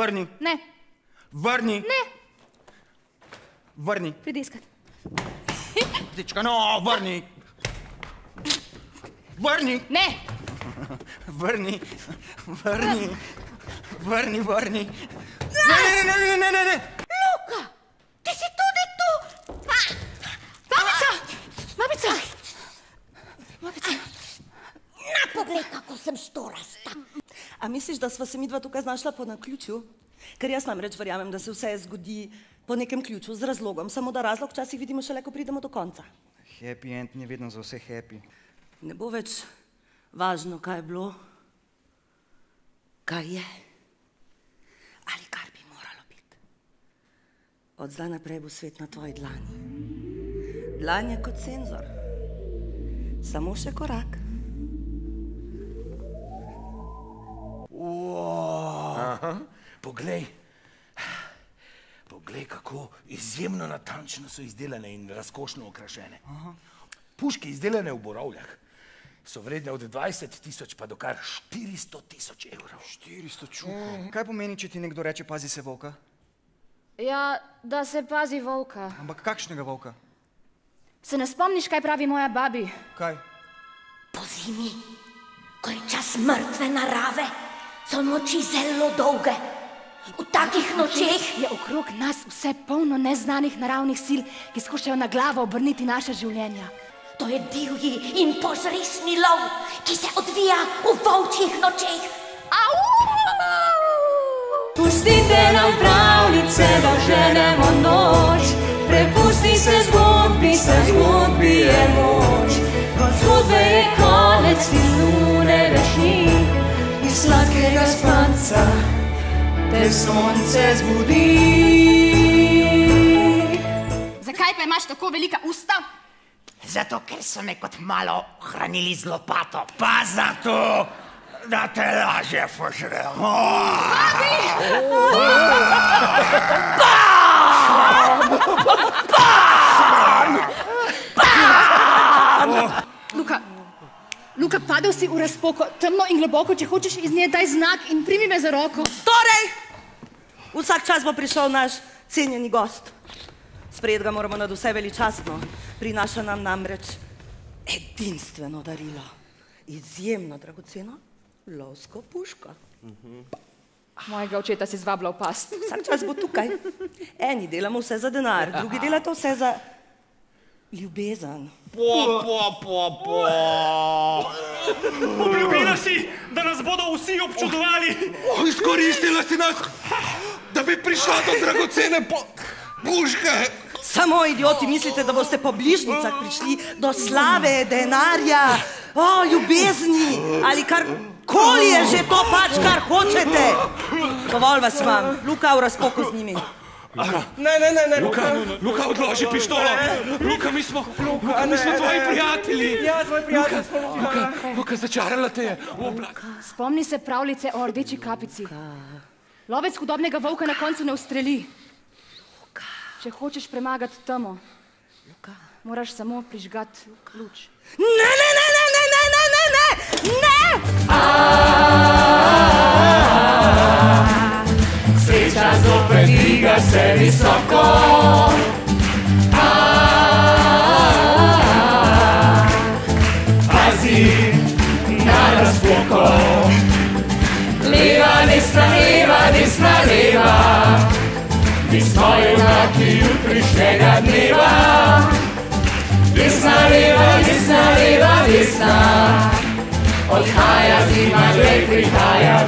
Върни. Не. Върни. Не. Върни. Преди искат. Птичка, но, върни. Върни. Не. Върни. Върни. Върни, върни. Не, не, не, не, не, не, не. Misliš, da sva se midva tukaj znašla po naključju? Ker jaz namreč verjamem, da se vse zgodi po nekem ključu, z razlogom, samo da razlog včasih vidimo šele, ko pridemo do konca. Happy end ni vedno za vse happy. Ne bo več važno, kaj je bilo, kaj je ali kar bi moralo biti. Od zdaj naprej bo svet na tvoji dlani. Dlan je kot senzor. Samo še korak. Poglej, poglej, kako izjemno natančno so izdelane in razkošno okrašene. Puške izdelane v borovljah so vredne od 20 tisoč pa do kar 400 tisoč evrov. 400 čukov. Kaj pomeni, če ti nekdo reče, pazi se volka? ja, da se pazi volka. Ampak kakšnega volka? Se ne spomniš, kaj pravi moja babi? Kaj? Po zimi, ko je čas mrtve narave, so noči zelo dolge. V takih nočeh Je okrog nas vse polno neznanih naravnih sil, ki skušajo na glavo obrniti naše življenja. to je divji in požrešni lov, ki se odvija v volčjih nočeh. Au! Pustite nam pravljice, da ženemo noč. Prepusti se zgodbi, se zgodbi je moč. Te sonce zbudi. Zakaj pa imaš tako velika usta? Zato, ker so me kot malo hranili z lopato. Pa zato, da te lažje požremo. Luka, Luka, padel si v razpoko, temno in globoko, če hočeš iz nje daj znak in primi me za roko. Torej, vsak čas bo prišel naš cenjeni gost. Sprejeti ga moramo nad vse veličastno. Prinaša nam namreč edinstveno darilo, izjemno dragoceno lovsko puško. Mojega očeta si zvabila v past. Vsak čas bo tukaj. Eni delamo vse za denar, drugi delate vse za ljubezen. Po, po, po, po. Obljubila si, da nas bodo vsi občudovali. O, izkoristila si nas, da bi prišla do dragocene po... puške. Samo idioti mislite, da boste po bližnjicah prišli do slave, denarja, o, ljubezni ali kar koli je že to pač, kar hočete. Dovolj vas imam, Luka v razpoku z njimi. Ne, ne, ne, ne. Luka, Luka, odloži pištolo. Luka, mi smo, Luka, mi smo tvoji prijatelji. Ja, tvoj prijatelj smo. Luka, Luka, začarala te je v oblak. Spomni se pravljice o rdeči kapici. Lovec hudobnega volka na koncu ne ustreli. Če hočeš premagati temo, moraš samo prižgati luč. Ne, ne, ne, ne, ne, ne, ne, ne, ne, ne! Dviga se visoko. Pazi na razpoko. Leva, desna, leva, desna, leva. Mi smo junaki jutrišnjega dneva. Desna, leva, desna, leva, desna. Odhaja zima, glej, prihaja